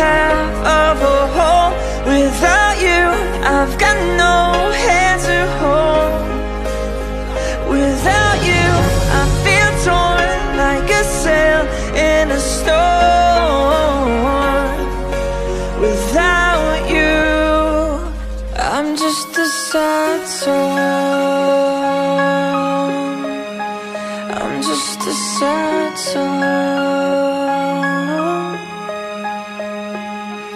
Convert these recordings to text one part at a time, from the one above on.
half of a whole Without you, I've got no hand to hold. Without you, I feel torn Like a sail in a storm. Without you, I'm just a sad song I'm just a sad song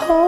Oh.